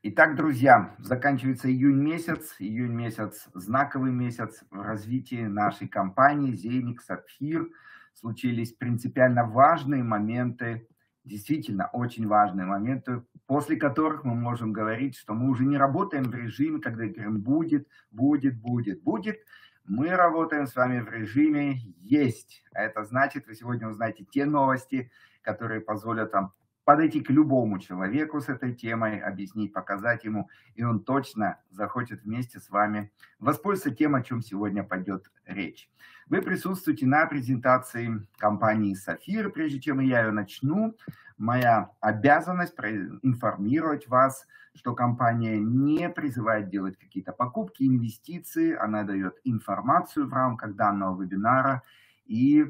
Итак, друзья, заканчивается июнь месяц. Июнь месяц – знаковый месяц в развитии нашей компании «Зеник Сапфир». Случились принципиально важные моменты, действительно очень важные моменты, после которых мы можем говорить, что мы уже не работаем в режиме, когда говорим «будет, будет, будет, будет». Мы работаем с вами в режиме «есть». Это значит, вы сегодня узнаете те новости, которые позволят вам подойти к любому человеку с этой темой, объяснить, показать ему, и он точно захочет вместе с вами воспользоваться тем, о чем сегодня пойдет речь. Вы присутствуете на презентации компании «Сафир». Прежде чем я ее начну, моя обязанность информировать вас, что компания не призывает делать какие-то покупки, инвестиции, она дает информацию в рамках данного вебинара – и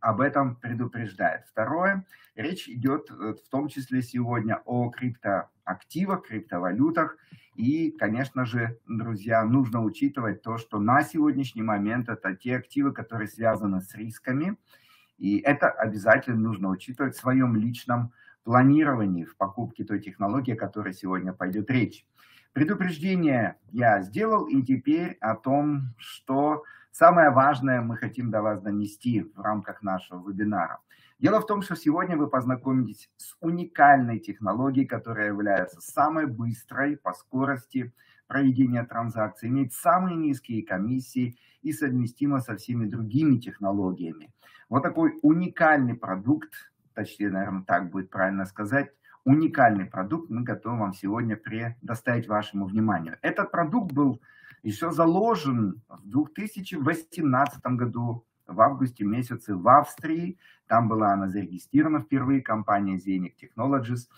об этом предупреждает. Второе, речь идет э, в том числе сегодня о криптоактивах, криптовалютах. И, конечно же, друзья, нужно учитывать то, что на сегодняшний момент это те активы, которые связаны с рисками. И это обязательно нужно учитывать в своем личном планировании в покупке той технологии, о которой сегодня пойдет речь. Предупреждение я сделал, и теперь о том, что самое важное мы хотим до вас донести в рамках нашего вебинара. Дело в том, что сегодня вы познакомитесь с уникальной технологией, которая является самой быстрой по скорости проведения транзакций, имеет самые низкие комиссии и совместима со всеми другими технологиями. Вот такой уникальный продукт, точнее, наверное, так будет правильно сказать, уникальный продукт мы готовы вам сегодня предоставить вашему вниманию. Этот продукт был еще заложен в 2018 году, в августе месяце в Австрии. Там была она зарегистрирована впервые, компания Zenic Technologies.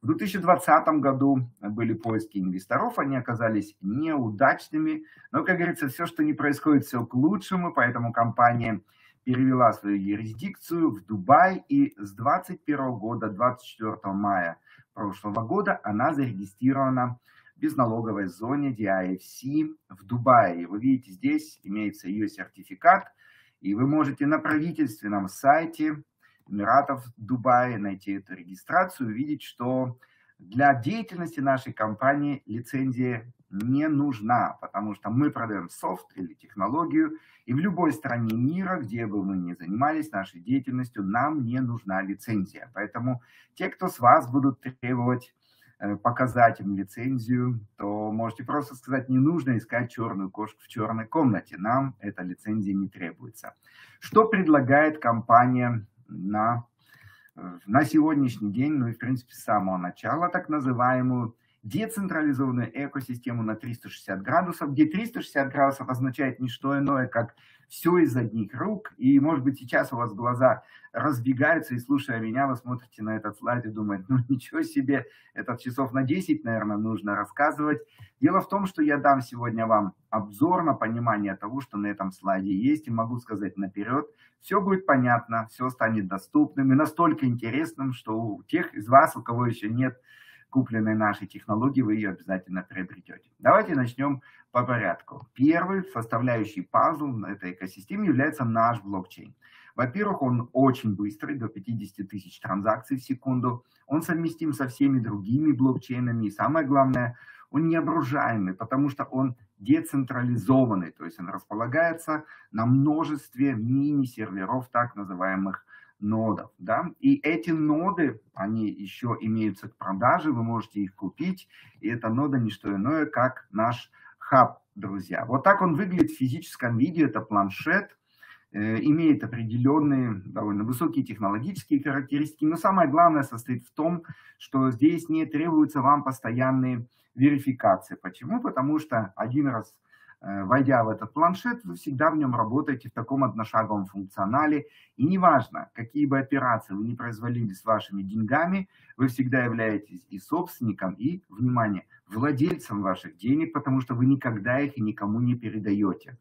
В 2020 году были поиски инвесторов, они оказались неудачными. Но, как говорится, все, что не происходит, все к лучшему, поэтому компания перевела свою юрисдикцию в Дубай, и с 21 года, 24 мая прошлого года, она зарегистрирована безналоговой зоне DIFC в Дубае. Вы видите, здесь имеется ее сертификат, и вы можете на правительственном сайте Эмиратов Дубая найти эту регистрацию, увидеть, что для деятельности нашей компании лицензия не нужна, потому что мы продаем софт или технологию, и в любой стране мира, где бы мы ни занимались нашей деятельностью, нам не нужна лицензия. Поэтому те, кто с вас будут требовать показать им лицензию, то можете просто сказать, не нужно искать черную кошку в черной комнате, нам эта лицензия не требуется. Что предлагает компания на, э, на сегодняшний день, ну и в принципе с самого начала, так называемую децентрализованную экосистему на 360 градусов, где 360 градусов означает не что иное, как все из одних рук. И, может быть, сейчас у вас глаза разбегаются, и слушая меня, вы смотрите на этот слайд и думаете, ну ничего себе, этот часов на 10, наверное, нужно рассказывать. Дело в том, что я дам сегодня вам обзор на понимание того, что на этом слайде есть, и могу сказать наперед, все будет понятно, все станет доступным и настолько интересным, что у тех из вас, у кого еще нет купленной нашей технологии, вы ее обязательно приобретете. Давайте начнем по порядку. Первый составляющий пазл этой экосистемы является наш блокчейн. Во-первых, он очень быстрый, до 50 тысяч транзакций в секунду. Он совместим со всеми другими блокчейнами. И самое главное, он необружаемый, потому что он децентрализованный, то есть он располагается на множестве мини-серверов, так называемых нодов. Да? И эти ноды, они еще имеются к продаже, вы можете их купить. И эта нода не что иное, как наш хаб, друзья. Вот так он выглядит в физическом виде, это планшет. Э, имеет определенные довольно высокие технологические характеристики, но самое главное состоит в том, что здесь не требуются вам постоянные верификации. Почему? Потому что один раз войдя в этот планшет, вы всегда в нем работаете в таком одношаговом функционале. И неважно, какие бы операции вы не производили с вашими деньгами, вы всегда являетесь и собственником, и, внимание, владельцем ваших денег, потому что вы никогда их и никому не передаете.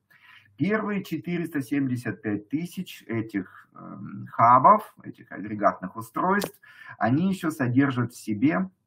Первые 475 тысяч этих э, хабов, этих агрегатных устройств, они еще содержат в себе Э,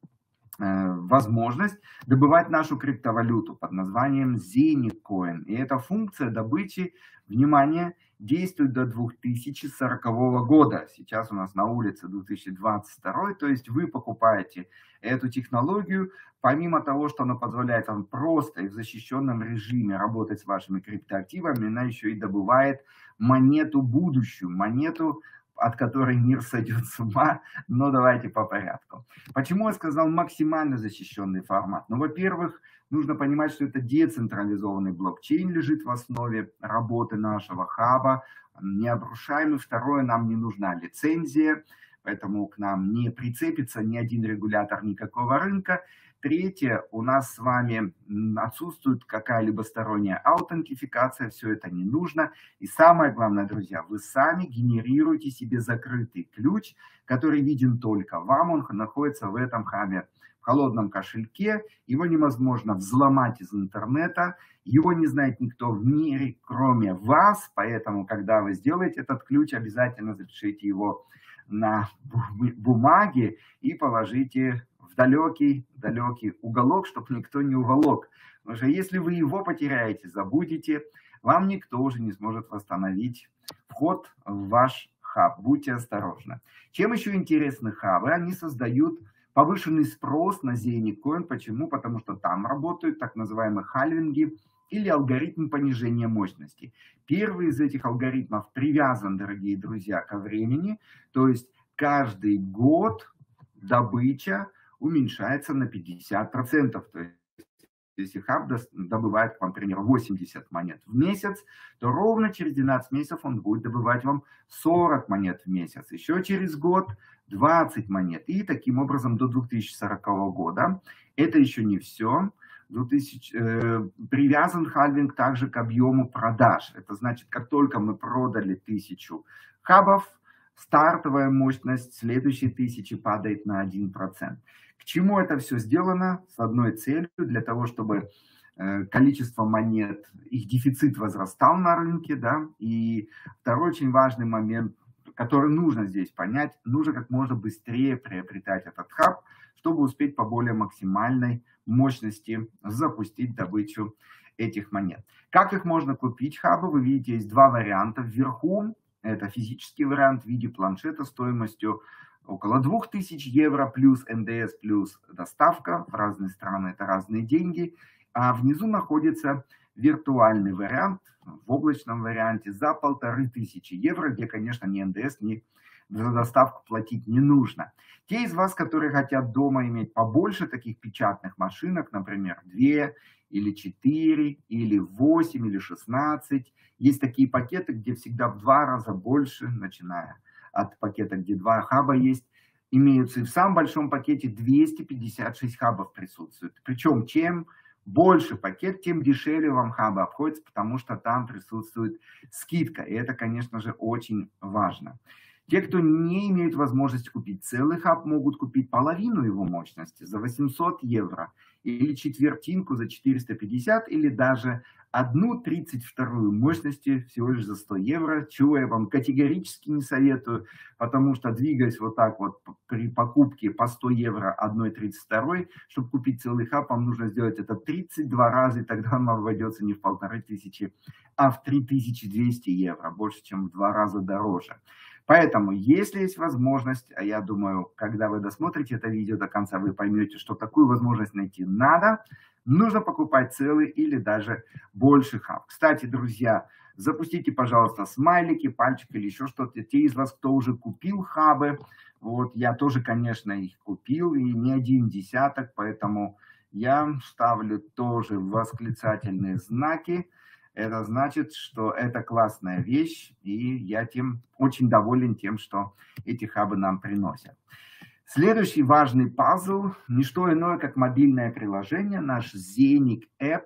возможность добывать нашу криптовалюту под названием Zenit Coin. И эта функция добычи, внимание, действует до 2040 года. Сейчас у нас на улице 2022, то есть вы покупаете эту технологию, помимо того, что она позволяет вам просто и в защищенном режиме работать с вашими криптоактивами, она еще и добывает монету будущую, монету, от которой мир сойдет с ума, но давайте по порядку. Почему я сказал максимально защищенный формат? Ну, во-первых, нужно понимать, что это децентрализованный блокчейн лежит в основе работы нашего хаба, необрушаемый. Второе, нам не нужна лицензия, поэтому к нам не прицепится ни один регулятор никакого рынка. Третье, у нас с вами отсутствует какая-либо сторонняя аутентификация, все это не нужно. И самое главное, друзья, вы сами генерируете себе закрытый ключ, который виден только вам, он находится в этом хабе в холодном кошельке, его невозможно взломать из интернета, его не знает никто в мире, кроме вас, поэтому, когда вы сделаете этот ключ, обязательно запишите его на бумаге и положите в далекий, далекий уголок, чтобы никто не уволок. Потому что если вы его потеряете, забудете, вам никто уже не сможет восстановить вход в ваш хаб. Будьте осторожны. Чем еще интересны хабы? Они создают повышенный спрос на Zenicoin. Почему? Потому что там работают так называемые хальвинги или алгоритм понижения мощности. Первый из этих алгоритмов привязан, дорогие друзья, ко времени. То есть каждый год добыча уменьшается на 50%. То есть если хаб добывает вам, например, 80 монет в месяц, то ровно через 12 месяцев он будет добывать вам 40 монет в месяц. Еще через год 20 монет. И таким образом до 2040 года. Это еще не все. 2000, э, привязан хальвинг также к объему продаж. Это значит, как только мы продали тысячу хабов, стартовая мощность следующей тысячи падает на 1%. К чему это все сделано? С одной целью, для того, чтобы э, количество монет, их дефицит возрастал на рынке, да, и второй очень важный момент, который нужно здесь понять, нужно как можно быстрее приобретать этот хаб, чтобы успеть по более максимальной мощности запустить добычу этих монет. Как их можно купить, хабы? Вы видите, есть два варианта. Вверху это физический вариант в виде планшета стоимостью около 2000 евро плюс НДС плюс доставка в разные страны, это разные деньги. А внизу находится виртуальный вариант в облачном варианте за полторы тысячи евро, где, конечно, ни НДС, ни за доставку платить не нужно. Те из вас, которые хотят дома иметь побольше таких печатных машинок, например, 2 или 4, или 8, или 16, есть такие пакеты, где всегда в два раза больше, начиная от пакета, где два хаба есть, имеются. И в самом большом пакете 256 хабов присутствует. Причем чем больше пакет, тем дешевле вам хаба обходится, потому что там присутствует скидка. И это, конечно же, очень важно. Те, кто не имеют возможности купить целый хаб, могут купить половину его мощности за 800 евро или четвертинку за 450 или даже одну тридцать вторую мощности всего лишь за 100 евро, чего я вам категорически не советую, потому что двигаясь вот так вот при покупке по 100 евро одной тридцать второй, чтобы купить целый хаб, вам нужно сделать это 32 раза, и тогда он вам обойдется не в полторы тысячи, а в 3200 евро, больше, чем в два раза дороже. Поэтому, если есть возможность, а я думаю, когда вы досмотрите это видео до конца, вы поймете, что такую возможность найти надо, нужно покупать целый или даже больше хаб. Кстати, друзья, запустите, пожалуйста, смайлики, пальчик или еще что-то. Те из вас, кто уже купил хабы, вот я тоже, конечно, их купил, и не один десяток, поэтому я ставлю тоже восклицательные знаки. Это значит, что это классная вещь, и я тем очень доволен тем, что эти хабы нам приносят. Следующий важный пазл – не что иное, как мобильное приложение, наш Zenic App.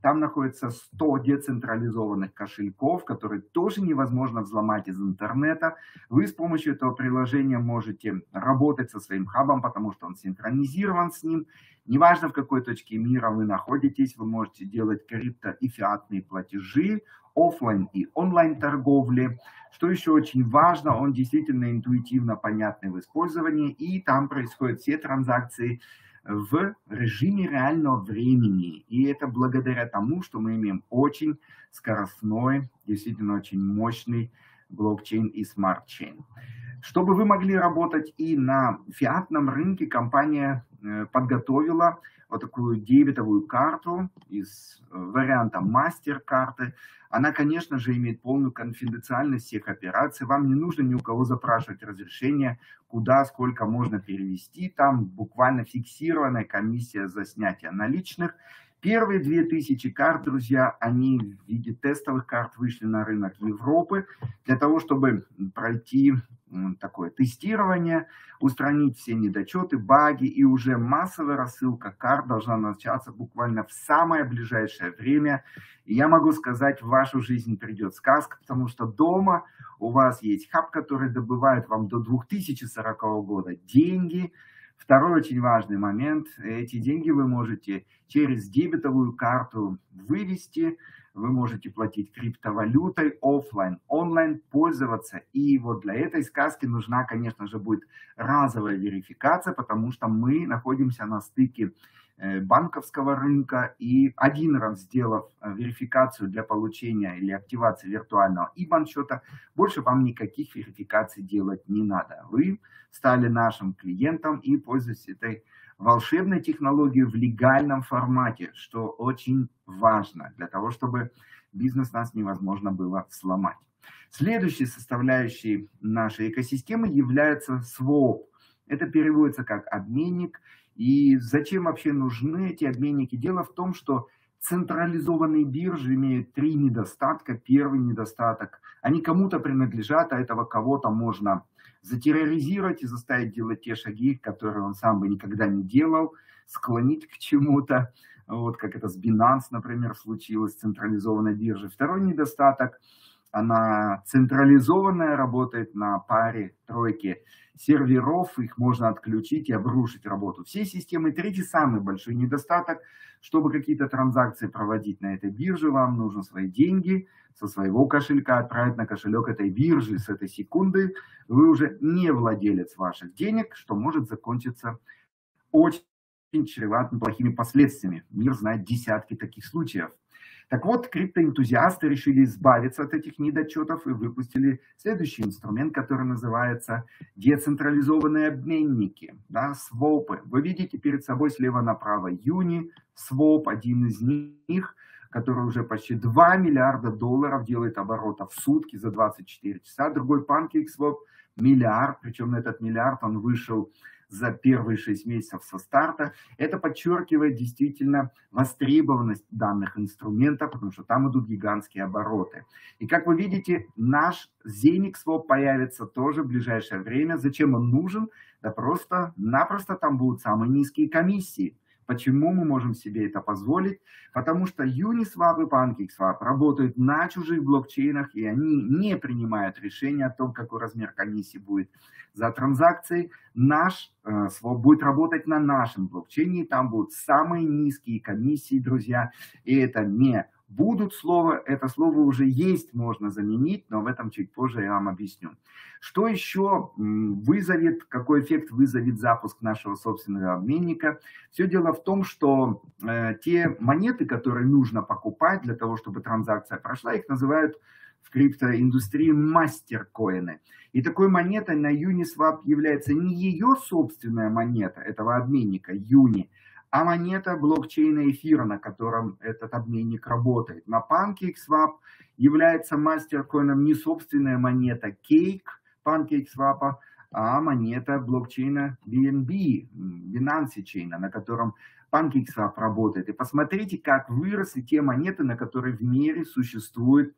Там находится 100 децентрализованных кошельков, которые тоже невозможно взломать из интернета. Вы с помощью этого приложения можете работать со своим хабом, потому что он синхронизирован с ним. Неважно, в какой точке мира вы находитесь, вы можете делать крипто и фиатные платежи, офлайн и онлайн торговли. Что еще очень важно, он действительно интуитивно понятный в использовании, и там происходят все транзакции в режиме реального времени. И это благодаря тому, что мы имеем очень скоростной, действительно очень мощный блокчейн и smart chain. Чтобы вы могли работать и на фиатном рынке, компания э, подготовила вот такую дебетовую карту из э, варианта мастер-карты. Она, конечно же, имеет полную конфиденциальность всех операций. Вам не нужно ни у кого запрашивать разрешение, куда, сколько можно перевести. Там буквально фиксированная комиссия за снятие наличных. Первые 2000 карт, друзья, они в виде тестовых карт вышли на рынок Европы для того, чтобы пройти такое тестирование, устранить все недочеты, баги, и уже массовая рассылка карт должна начаться буквально в самое ближайшее время. И я могу сказать, в вашу жизнь придет сказка, потому что дома у вас есть хаб, который добывает вам до 2040 года деньги, Второй очень важный момент. Эти деньги вы можете через дебетовую карту вывести, вы можете платить криптовалютой офлайн, онлайн пользоваться. И вот для этой сказки нужна, конечно же, будет разовая верификация, потому что мы находимся на стыке банковского рынка. И один раз сделав э, верификацию для получения или активации виртуального IBAN счета, больше вам никаких верификаций делать не надо. Вы стали нашим клиентом и пользуетесь этой волшебной технологией в легальном формате, что очень важно для того, чтобы бизнес нас невозможно было сломать. Следующей составляющей нашей экосистемы является SWOP. Это переводится как обменник и зачем вообще нужны эти обменники? Дело в том, что централизованные биржи имеют три недостатка. Первый недостаток – они кому-то принадлежат, а этого кого-то можно затерроризировать и заставить делать те шаги, которые он сам бы никогда не делал, склонить к чему-то, вот как это с Binance, например, случилось централизованной биржей. Второй недостаток – она централизованная, работает на паре, тройке серверов, их можно отключить и обрушить работу всей системы. Третий, самый большой недостаток, чтобы какие-то транзакции проводить на этой бирже, вам нужно свои деньги со своего кошелька отправить на кошелек этой биржи. С этой секунды вы уже не владелец ваших денег, что может закончиться очень чреватыми плохими последствиями. Мир знает десятки таких случаев. Так вот, криптоэнтузиасты решили избавиться от этих недочетов и выпустили следующий инструмент, который называется децентрализованные обменники, да, свопы. Вы видите перед собой слева направо Юни, своп, один из них, который уже почти 2 миллиарда долларов делает оборотов в сутки за 24 часа. Другой PancakeSwap миллиард, причем этот миллиард он вышел за первые 6 месяцев со старта. Это подчеркивает действительно востребованность данных инструментов, потому что там идут гигантские обороты. И как вы видите, наш Zenix появится тоже в ближайшее время. Зачем он нужен? Да просто-напросто там будут самые низкие комиссии. Почему мы можем себе это позволить? Потому что Uniswap и PancakeSwap работают на чужих блокчейнах, и они не принимают решения о том, какой размер комиссии будет за транзакции. Наш э, будет работать на нашем блокчейне, и там будут самые низкие комиссии, друзья. И это не будут слова, это слово уже есть, можно заменить, но в этом чуть позже я вам объясню. Что еще вызовет, какой эффект вызовет запуск нашего собственного обменника? Все дело в том, что э, те монеты, которые нужно покупать для того, чтобы транзакция прошла, их называют в криптоиндустрии мастеркоины. И такой монетой на Uniswap является не ее собственная монета этого обменника Юни, а монета блокчейна эфира, на котором этот обменник работает. На PancakeSwap является мастеркоином не собственная монета Cake PancakeSwap, а монета блокчейна BNB, Binance Chain, на котором PancakeSwap работает. И посмотрите, как выросли те монеты, на которые в мире существует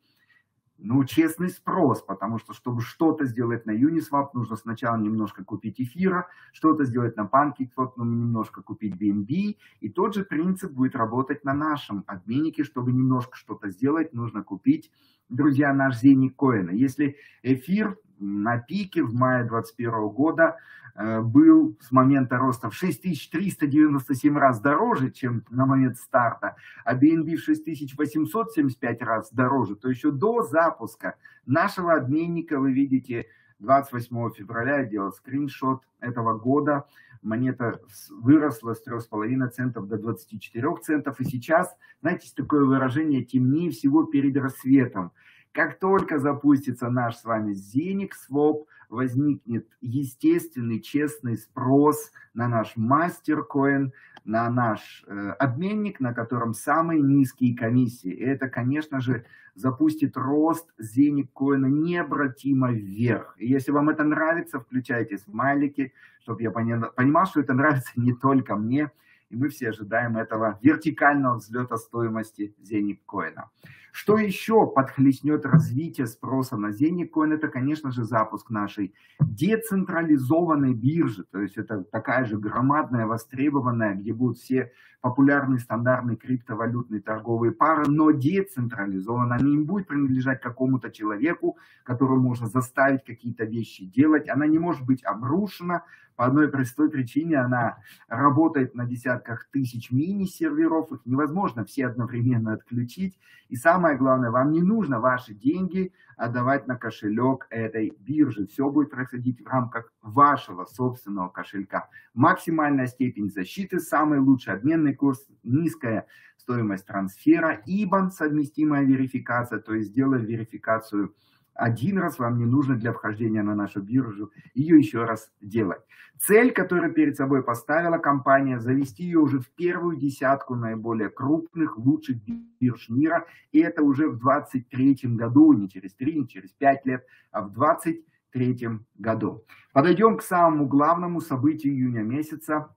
ну, честный спрос, потому что, чтобы что-то сделать на Uniswap, нужно сначала немножко купить эфира, что-то сделать на PancakeSwap, нужно немножко купить BNB, и тот же принцип будет работать на нашем. Обменнике, чтобы немножко что-то сделать, нужно купить, друзья, наш Zeni Coin. Если эфир на пике в мае 2021 года Э, был с момента роста в 6397 раз дороже, чем на момент старта, а BNB в 6875 раз дороже, то еще до запуска нашего обменника, вы видите, 28 февраля я делал скриншот этого года. Монета выросла с 3,5 центов до 24 центов. И сейчас, знаете, такое выражение «темнее всего перед рассветом». Как только запустится наш с вами Zenic Swap, возникнет естественный, честный спрос на наш мастеркоин, на наш э, обменник, на котором самые низкие комиссии. И это, конечно же, запустит рост Zenic необратимо вверх. И если вам это нравится, включайте смайлики, чтобы я понимал, что это нравится не только мне, и мы все ожидаем этого вертикального взлета стоимости зеникоина. Что еще подхлестнет развитие спроса на зеникоин? Это, конечно же, запуск нашей децентрализованной биржи. То есть это такая же громадная, востребованная, где будут все популярные стандартные криптовалютные торговые пары, но децентрализованно. Она не будет принадлежать какому-то человеку, которому можно заставить какие-то вещи делать. Она не может быть обрушена, по одной простой причине она работает на десятках тысяч мини-серверов, их невозможно все одновременно отключить. И самое главное, вам не нужно ваши деньги отдавать на кошелек этой биржи. Все будет происходить в рамках вашего собственного кошелька. Максимальная степень защиты, самый лучший обменный курс, низкая стоимость трансфера, IBAN совместимая верификация, то есть сделай верификацию один раз вам не нужно для вхождения на нашу биржу ее еще раз делать. Цель, которую перед собой поставила компания, завести ее уже в первую десятку наиболее крупных, лучших бирж мира. И это уже в 2023 году, не через 3, не через 5 лет, а в 2023 году. Подойдем к самому главному событию июня месяца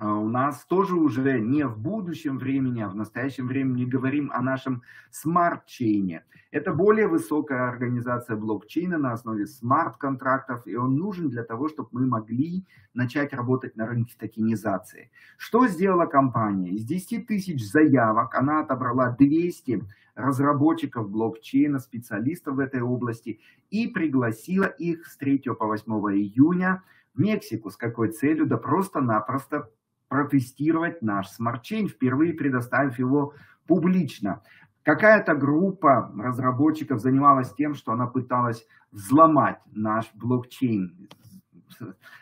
у нас тоже уже не в будущем времени, а в настоящем времени говорим о нашем смарт-чейне. Это более высокая организация блокчейна на основе смарт-контрактов, и он нужен для того, чтобы мы могли начать работать на рынке токенизации. Что сделала компания? Из 10 тысяч заявок она отобрала 200 разработчиков блокчейна, специалистов в этой области и пригласила их с 3 по 8 июня в Мексику. С какой целью? Да просто-напросто протестировать наш smart chain, впервые предоставив его публично. Какая-то группа разработчиков занималась тем, что она пыталась взломать наш блокчейн,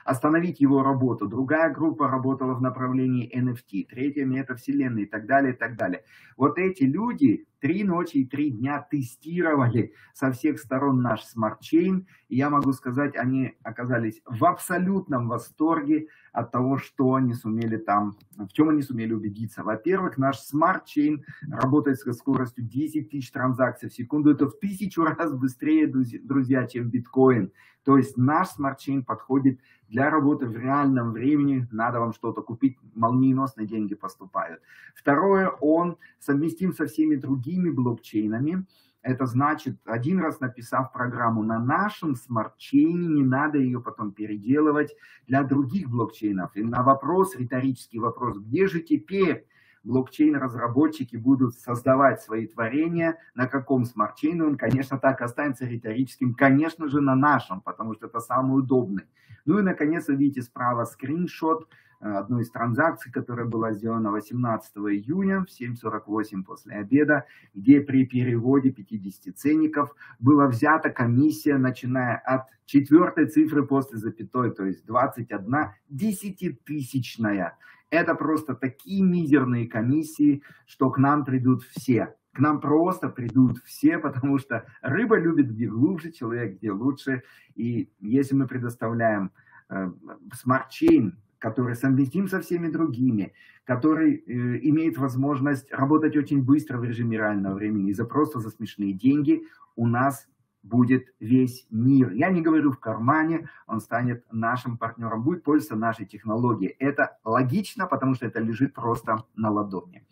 остановить его работу. Другая группа работала в направлении NFT, третья метавселенной и так далее, и так далее. Вот эти люди три ночи и три дня тестировали со всех сторон наш smart chain. И я могу сказать, они оказались в абсолютном восторге от того, что они сумели там, в чем они сумели убедиться. Во-первых, наш smart chain работает со скоростью 10 тысяч транзакций в секунду. Это в тысячу раз быстрее, друзья, чем биткоин. То есть наш smart chain подходит для работы в реальном времени. Надо вам что-то купить, молниеносные деньги поступают. Второе, он совместим со всеми другими блокчейнами. Это значит, один раз написав программу на нашем smart chain е, не надо ее потом переделывать для других блокчейнов. И на вопрос, риторический вопрос, где же теперь блокчейн-разработчики будут создавать свои творения, на каком смарт-чейне он, конечно, так останется риторическим, конечно же, на нашем, потому что это самый удобный. Ну и, наконец, вы видите справа скриншот э, одной из транзакций, которая была сделана 18 июня в 7.48 после обеда, где при переводе 50 ценников была взята комиссия, начиная от четвертой цифры после запятой, то есть 21 десятитысячная. Это просто такие мизерные комиссии, что к нам придут все. К нам просто придут все, потому что рыба любит где глубже, человек где лучше. И если мы предоставляем э, smart chain, который совместим со всеми другими, который э, имеет возможность работать очень быстро в режиме реального времени и за просто за смешные деньги, у нас будет весь мир. Я не говорю в кармане, он станет нашим партнером, будет пользоваться нашей технологией. Это логично, потому что это лежит просто на ладони.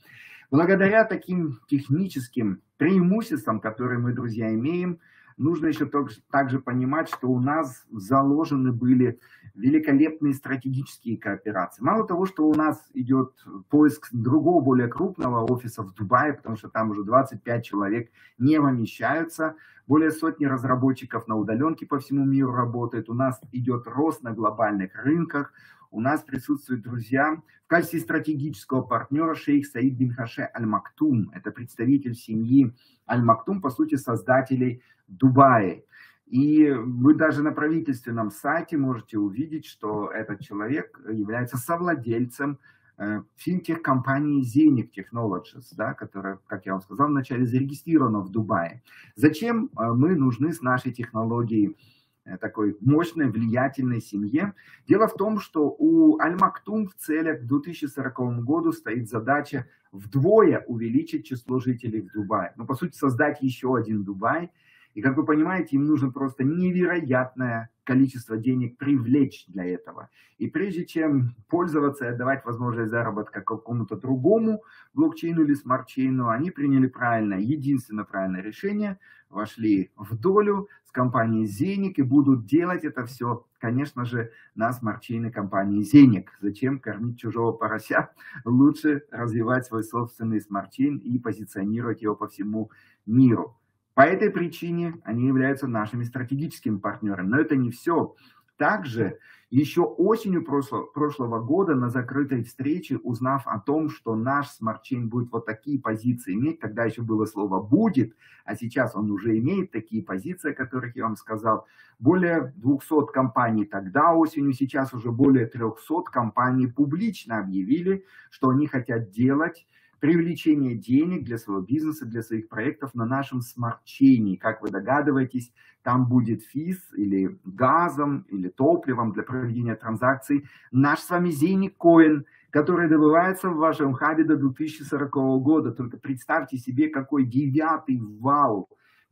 Благодаря таким техническим преимуществам, которые мы, друзья, имеем, нужно еще также понимать, что у нас заложены были великолепные стратегические кооперации. Мало того, что у нас идет поиск другого, более крупного офиса в Дубае, потому что там уже 25 человек не помещаются, более сотни разработчиков на удаленке по всему миру работает, у нас идет рост на глобальных рынках, у нас присутствуют друзья в качестве стратегического партнера шейх Саид бин Хаше Аль-Мактум. Это представитель семьи Аль-Мактум, по сути, создателей Дубая. И вы даже на правительственном сайте можете увидеть, что этот человек является совладельцем э, финтех-компании Zenix Technologies, да, которая, как я вам сказал вначале, зарегистрирована в Дубае. Зачем э, мы нужны с нашей технологией э, такой мощной, влиятельной семье? Дело в том, что у Аль-Мактум в целях к 2040 году стоит задача вдвое увеличить число жителей в Дубае. Ну, по сути, создать еще один Дубай – и, как вы понимаете, им нужно просто невероятное количество денег привлечь для этого. И прежде чем пользоваться и отдавать возможность заработка какому-то другому блокчейну или смартчейну, они приняли правильное, единственно правильное решение, вошли в долю с компанией ZENIQ и будут делать это все, конечно же, на smart chain е компании ZENIQ. Зачем кормить чужого порося? Лучше развивать свой собственный smart chain и позиционировать его по всему миру. По этой причине они являются нашими стратегическими партнерами. Но это не все. Также еще осенью прошлого, прошлого года на закрытой встрече, узнав о том, что наш smart chain будет вот такие позиции иметь, тогда еще было слово «будет», а сейчас он уже имеет такие позиции, о которых я вам сказал, более 200 компаний тогда осенью, сейчас уже более 300 компаний публично объявили, что они хотят делать привлечение денег для своего бизнеса, для своих проектов на нашем смарт-чейне. Как вы догадываетесь, там будет физ или газом, или топливом для проведения транзакций. Наш с вами Зеник Коин, который добывается в вашем хабе до 2040 года. Только представьте себе, какой девятый вал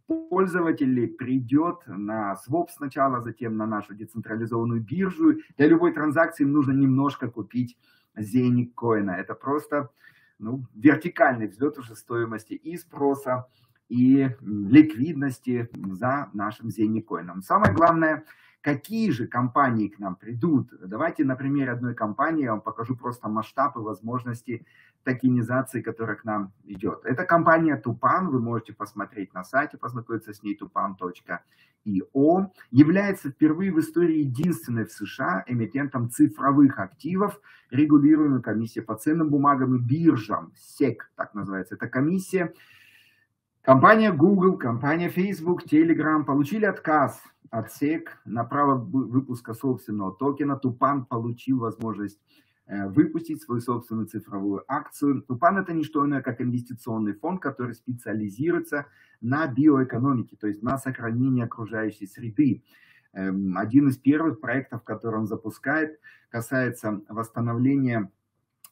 пользователей придет на своп сначала, затем на нашу децентрализованную биржу. Для любой транзакции им нужно немножко купить Зеник Коина. Это просто ну, вертикальный взлет уже стоимости и спроса, и ликвидности за нашим зеникоином. Самое главное, какие же компании к нам придут. Давайте на примере одной компании я вам покажу просто масштаб и возможности токенизации, которая к нам идет. Это компания Тупан, вы можете посмотреть на сайте, познакомиться с ней tupan.io. Является впервые в истории единственной в США эмитентом цифровых активов, регулируемой комиссией по ценным бумагам и биржам, SEC, так называется. Это комиссия, Компания Google, компания Facebook, Telegram получили отказ от SEC на право выпуска собственного токена. Тупан получил возможность выпустить свою собственную цифровую акцию. Тупан это не что иное, как инвестиционный фонд, который специализируется на биоэкономике, то есть на сохранении окружающей среды. Эм, один из первых проектов, который он запускает, касается восстановления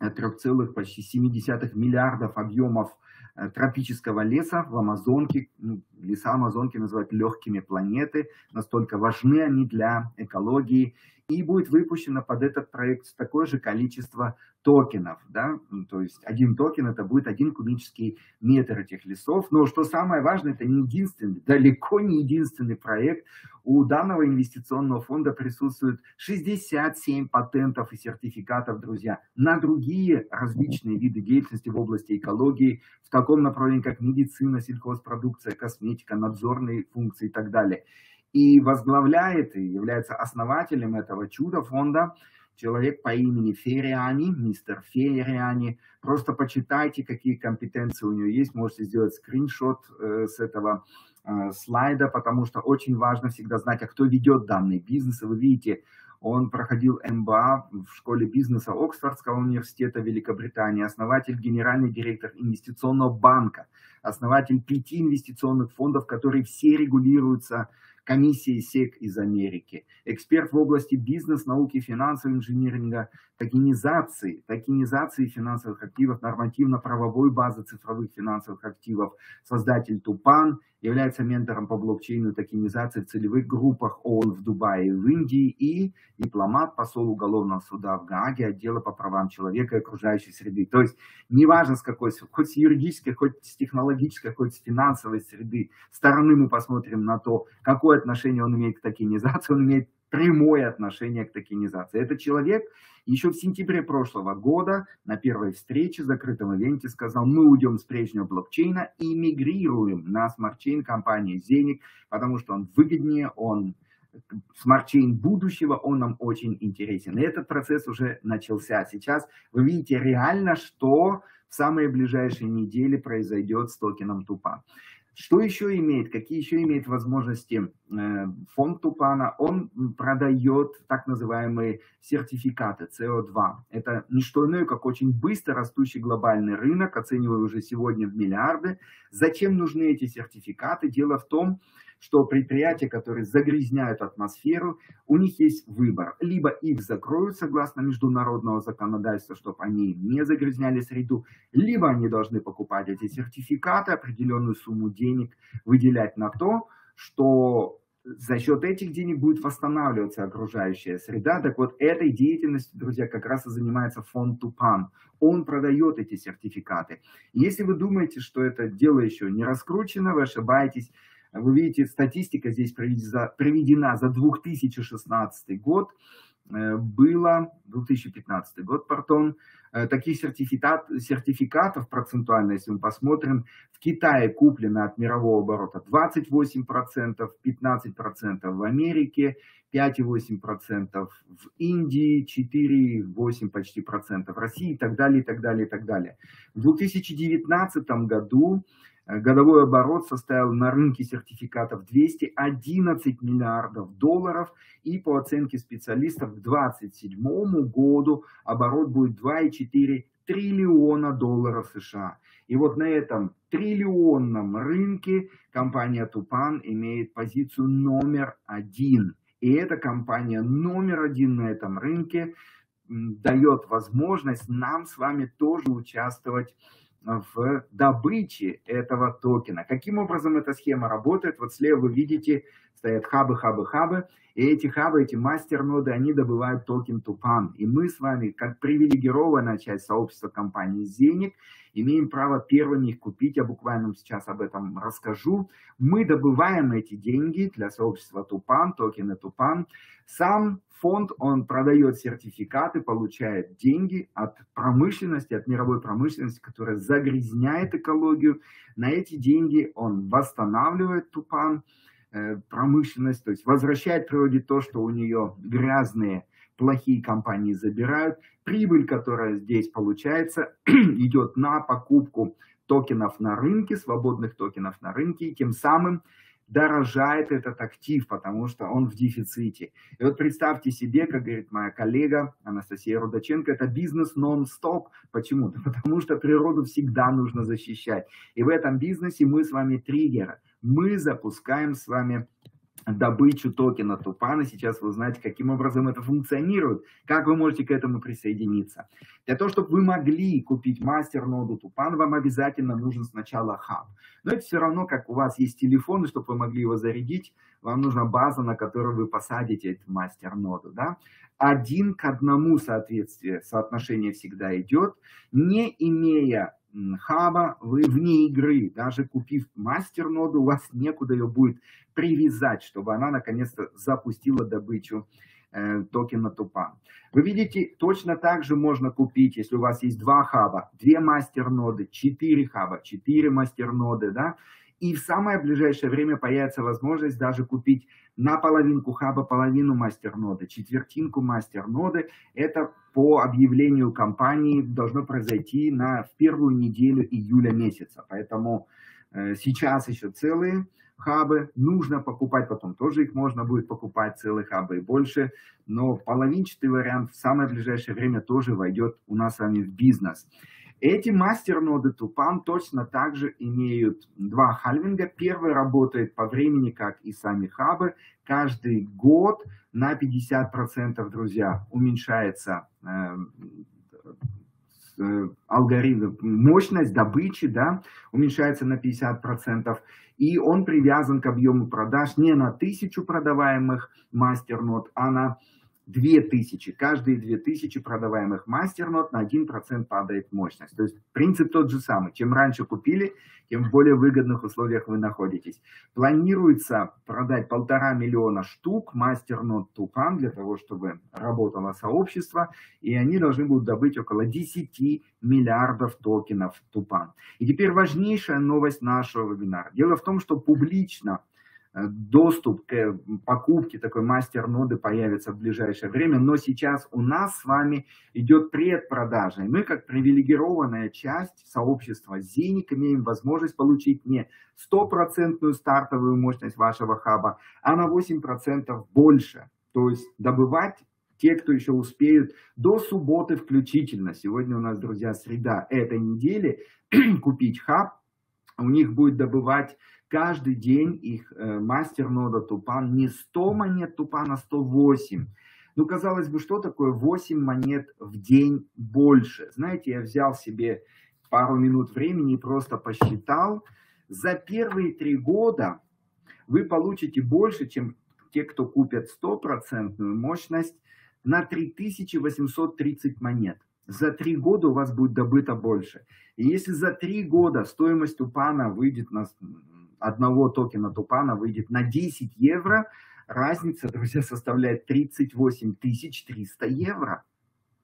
3,7 миллиардов объемов э, тропического леса в Амазонке. Ну, леса Амазонки называют легкими планеты, настолько важны они для экологии и будет выпущено под этот проект такое же количество токенов, да, ну, то есть один токен это будет один кубический метр этих лесов, но что самое важное, это не единственный, далеко не единственный проект, у данного инвестиционного фонда присутствует 67 патентов и сертификатов, друзья, на другие различные виды деятельности в области экологии, в таком направлении, как медицина, сельхозпродукция, косметика, надзорные функции и так далее. И возглавляет и является основателем этого чудо-фонда человек по имени Фериани, мистер Фериани. Просто почитайте, какие компетенции у него есть. Можете сделать скриншот э, с этого э, слайда, потому что очень важно всегда знать, а кто ведет данный бизнес. Вы видите, он проходил МБА в школе бизнеса Оксфордского университета Великобритании, основатель, генеральный директор инвестиционного банка, основатель пяти инвестиционных фондов, которые все регулируются комиссии СЕК из Америки, эксперт в области бизнес, науки, финансового инжиниринга, токенизации, токенизации финансовых активов, нормативно-правовой базы цифровых финансовых активов, создатель Тупан, является ментором по блокчейну токенизации в целевых группах ООН в Дубае и в Индии и дипломат, посол уголовного суда в Гааге, отдела по правам человека и окружающей среды. То есть неважно с какой, хоть с юридической, хоть с технологической, хоть с финансовой среды стороны мы посмотрим на то, какое отношение он имеет к токенизации, он имеет прямое отношение к токенизации. Этот человек еще в сентябре прошлого года на первой встрече в закрытом event е сказал, мы уйдем с прежнего блокчейна и мигрируем на smart chain компании ZENIQ, потому что он выгоднее, он smart chain будущего, он нам очень интересен. И этот процесс уже начался. Сейчас вы видите реально, что в самые ближайшие недели произойдет с токеном Тупа. Что еще имеет, какие еще имеет возможности э, фонд Тупана? Он продает так называемые сертификаты СО2. Это не что иное, как очень быстро растущий глобальный рынок, оцениваю уже сегодня в миллиарды. Зачем нужны эти сертификаты? Дело в том, что предприятия, которые загрязняют атмосферу, у них есть выбор. Либо их закроют согласно международного законодательства, чтобы они не загрязняли среду, либо они должны покупать эти сертификаты, определенную сумму денег выделять на то, что за счет этих денег будет восстанавливаться окружающая среда. Так вот, этой деятельностью, друзья, как раз и занимается фонд Тупан. Он продает эти сертификаты. Если вы думаете, что это дело еще не раскручено, вы ошибаетесь. Вы видите, статистика здесь приведена за 2016 год. Э, было 2015 год, пардон, э, таких сертификат, сертификатов процентуально, если мы посмотрим, в Китае куплено от мирового оборота 28%, 15% в Америке, 5,8% в Индии, 4,8 почти процентов в России и так далее, и так далее, и так далее. В 2019 году годовой оборот составил на рынке сертификатов 211 миллиардов долларов. И по оценке специалистов к 2027 году оборот будет 2,4 триллиона долларов США. И вот на этом триллионном рынке компания Тупан имеет позицию номер один. И эта компания номер один на этом рынке дает возможность нам с вами тоже участвовать в добыче этого токена. Каким образом эта схема работает? Вот слева вы видите, стоят хабы, хабы, хабы. И эти хабы, эти master node ы, они добывают токен Tupan. И мы с вами, как привилегированная часть сообщества компании ZENIQ, имеем право первыми их купить. Я буквально сейчас об этом расскажу. Мы добываем эти деньги для сообщества Tupan, токены Tupan. Сам фонд, он продает сертификаты, получает деньги от промышленности, от мировой промышленности, которая загрязняет экологию. На эти деньги он восстанавливает Тупан, промышленность, то есть возвращает природе то, что у нее грязные, плохие компании забирают. Прибыль, которая здесь получается, идет на покупку токенов на рынке, свободных токенов на рынке, и тем самым дорожает этот актив, потому что он в дефиците. И вот представьте себе, как говорит моя коллега Анастасия Рудаченко, это бизнес нон-стоп. Почему? Потому что природу всегда нужно защищать. И в этом бизнесе мы с вами триггеры. Мы запускаем с вами добычу токена Тупана. Сейчас вы узнаете, каким образом это функционирует, как вы можете к этому присоединиться. Для того, чтобы вы могли купить мастер-ноду Тупан, вам обязательно нужен сначала хаб. Но это все равно, как у вас есть телефон, и чтобы вы могли его зарядить, вам нужна база, на которую вы посадите эту мастер-ноду. Да? Один к одному соответствие, соотношение всегда идет, не имея хаба, вы вне игры, даже купив мастер-ноду, у вас некуда ее будет привязать, чтобы она наконец-то запустила добычу э, токена Тупан. Вы видите, точно так же можно купить, если у вас есть два хаба, две мастер-ноды, четыре хаба, четыре мастер-ноды, да, и в самое ближайшее время появится возможность даже купить на половинку хаба половину мастер-ноды, четвертинку мастер-ноды. Это по объявлению компании должно произойти на, в первую неделю июля месяца. Поэтому э, сейчас еще целые хабы нужно покупать, потом тоже их можно будет покупать, целые хабы и больше. Но половинчатый вариант в самое ближайшее время тоже войдет у нас с вами в бизнес. Эти мастер-ноды Тупан точно также имеют два хальвинга. Первый работает по времени, как и сами хабы. Каждый год на 50%, друзья, уменьшается э, э, алгоритм, мощность добычи, да, уменьшается на 50%, и он привязан к объему продаж не на тысячу продаваемых мастер-нод, а на 2000, каждые 2000 продаваемых мастернот на 1% падает мощность. То есть принцип тот же самый. Чем раньше купили, тем в более выгодных условиях вы находитесь. Планируется продать полтора миллиона штук мастернот Тупан для того, чтобы работало сообщество, и они должны будут добыть около 10 миллиардов токенов Тупан. И теперь важнейшая новость нашего вебинара. Дело в том, что публично доступ к покупке такой мастер-ноды появится в ближайшее время, но сейчас у нас с вами идет предпродажа. И мы, как привилегированная часть сообщества Зеник, имеем возможность получить не стопроцентную стартовую мощность вашего хаба, а на 8% больше. То есть добывать те, кто еще успеют до субботы включительно. Сегодня у нас, друзья, среда этой недели. купить хаб, у них будет добывать каждый день их э, мастер-нода Тупан не 100 монет Тупана, а 108. Ну, казалось бы, что такое 8 монет в день больше? Знаете, я взял себе пару минут времени и просто посчитал. За первые три года вы получите больше, чем те, кто купят стопроцентную мощность, на 3830 монет. За три года у вас будет добыто больше. И если за три года стоимость Тупана выйдет на одного токена Тупана выйдет на 10 евро, разница, друзья, составляет 38 300 евро.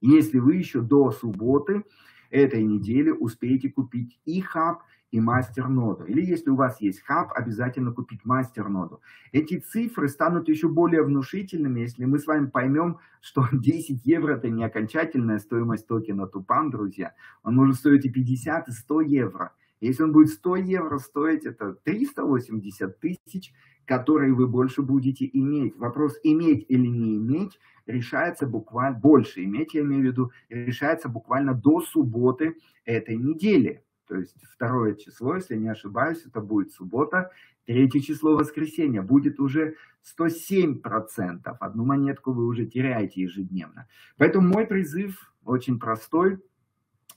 Если вы еще до субботы этой недели успеете купить и хаб, и мастер-ноду. Или если у вас есть хаб, обязательно купить мастер-ноду. Эти цифры станут еще более внушительными, если мы с вами поймем, что 10 евро это не окончательная стоимость токена Тупан, друзья. Он может стоить и 50, и 100 евро. Если он будет 100 евро стоить, это 380 тысяч, которые вы больше будете иметь. Вопрос иметь или не иметь решается буквально, больше иметь, я имею в виду, решается буквально до субботы этой недели. То есть второе число, если не ошибаюсь, это будет суббота, третье число воскресенье будет уже 107%. Одну монетку вы уже теряете ежедневно. Поэтому мой призыв очень простой.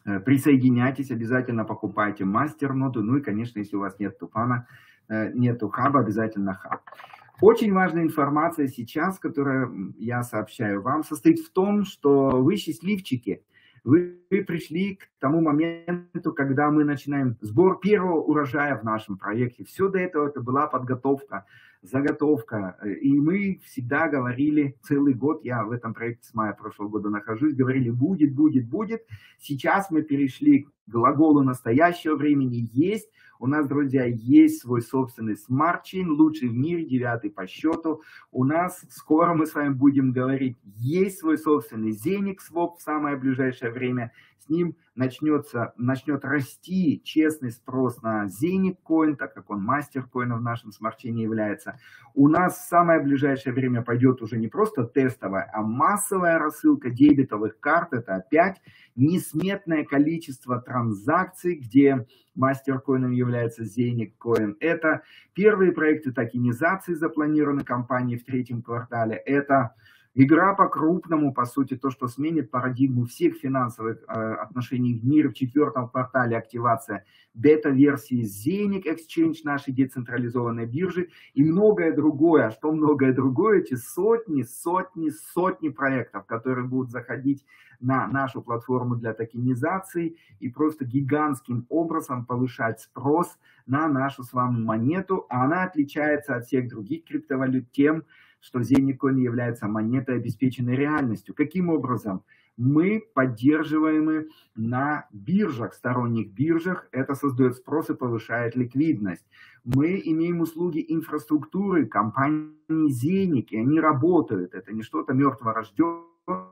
Э, присоединяйтесь, обязательно покупайте мастер-ноду. Ну и, конечно, если у вас нет тупана, э, нету хаба, обязательно хаб. Очень важная информация сейчас, которую я сообщаю вам, состоит в том, что вы счастливчики. Вы пришли к тому моменту, когда мы начинаем сбор первого урожая в нашем проекте. Все до этого это была подготовка, заготовка. И мы всегда говорили, целый год, я в этом проекте с мая прошлого года нахожусь, говорили, будет, будет, будет. Сейчас мы перешли к глаголу настоящего времени, есть. У нас, друзья, есть свой собственный smart chain, лучший в мире, девятый по счету. У нас скоро мы с вами будем говорить, есть свой собственный ZENIQ Swap в самое ближайшее время с ним начнется, начнет расти честный спрос на Zenic Coin, так как он мастер коина в нашем смарчине является. У нас в самое ближайшее время пойдет уже не просто тестовая, а массовая рассылка дебетовых карт. Это опять несметное количество транзакций, где мастер коином является Zenic Coin. Это первые проекты токенизации запланированы компанией в третьем квартале. Это Игра по-крупному, по сути, то, что сменит парадигму всех финансовых э, отношений в мире в четвертом квартале активация бета-версии Zenic Exchange, нашей децентрализованной биржи и многое другое. А что многое другое? Эти сотни, сотни, сотни проектов, которые будут заходить на нашу платформу для токенизации и просто гигантским образом повышать спрос на нашу с вами монету. А она отличается от всех других криптовалют тем, что Zenicoin является монетой, обеспеченной реальностью. Каким образом? Мы поддерживаемы на биржах, сторонних биржах. Это создает спрос и повышает ликвидность. Мы имеем услуги инфраструктуры компании Zenic, и они работают. Это не что-то мертворожденное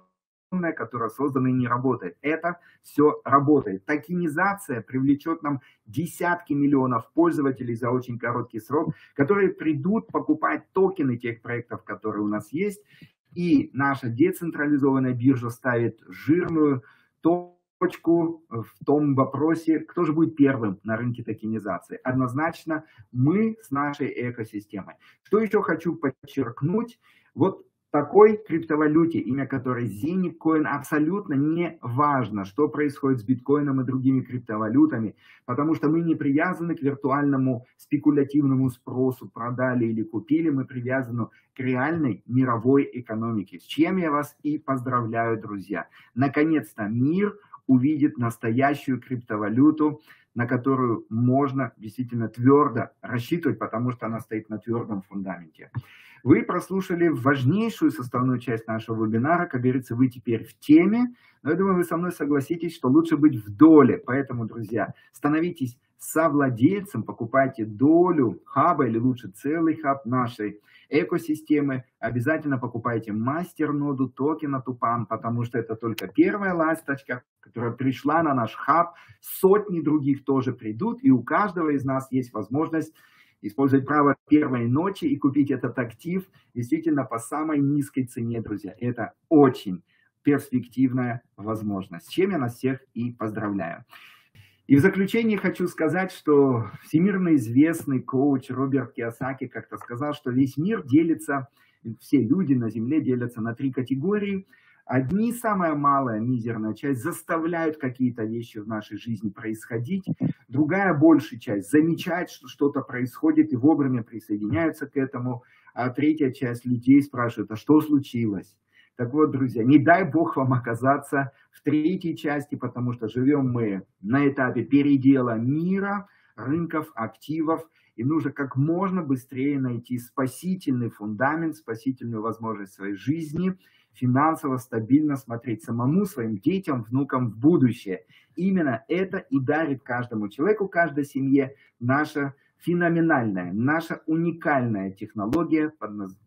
которая создана и не работает. Это все работает. Токенизация привлечет нам десятки миллионов пользователей за очень короткий срок, которые придут покупать токены тех проектов, которые у нас есть. И наша децентрализованная биржа ставит жирную точку в том вопросе, кто же будет первым на рынке токенизации. Однозначно мы с нашей экосистемой. Что еще хочу подчеркнуть? Вот такой криптовалюте, имя которой Zenic Coin, абсолютно не важно, что происходит с биткоином и другими криптовалютами, потому что мы не привязаны к виртуальному спекулятивному спросу, продали или купили, мы привязаны к реальной мировой экономике, с чем я вас и поздравляю, друзья. Наконец-то мир увидит настоящую криптовалюту, на которую можно действительно твердо рассчитывать, потому что она стоит на твердом фундаменте. Вы прослушали важнейшую составную часть нашего вебинара. Как говорится, вы теперь в теме. Но я думаю, вы со мной согласитесь, что лучше быть в доле. Поэтому, друзья, становитесь совладельцем, покупайте долю хаба или лучше целый хаб нашей экосистемы, обязательно покупайте мастер-ноду токена Тупан, потому что это только первая ласточка, которая пришла на наш хаб. Сотни других тоже придут, и у каждого из нас есть возможность использовать право первой ночи и купить этот актив действительно по самой низкой цене, друзья. Это очень перспективная возможность, с чем я нас всех и поздравляю. И в заключение хочу сказать, что всемирно известный коуч Роберт Киосаки как-то сказал, что весь мир делится, все люди на Земле делятся на три категории. Одни, самая малая, мизерная часть, заставляют какие-то вещи в нашей жизни происходить. Другая, большая часть, замечает, что что-то происходит и вовремя присоединяются к этому. А третья часть людей спрашивает, а что случилось? Так вот, друзья, не дай Бог вам оказаться в третьей части, потому что живем мы на этапе передела мира, рынков, активов, и нужно как можно быстрее найти спасительный фундамент, спасительную возможность своей жизни, финансово стабильно смотреть самому, своим детям, внукам в будущее. Именно это и дарит каждому человеку, каждой семье наша феноменальная, наша уникальная технология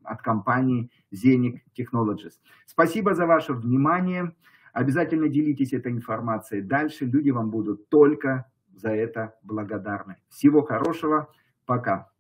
от компании Zenic Technologies. Спасибо за ваше внимание. Обязательно делитесь этой информацией дальше. Люди вам будут только за это благодарны. Всего хорошего. Пока.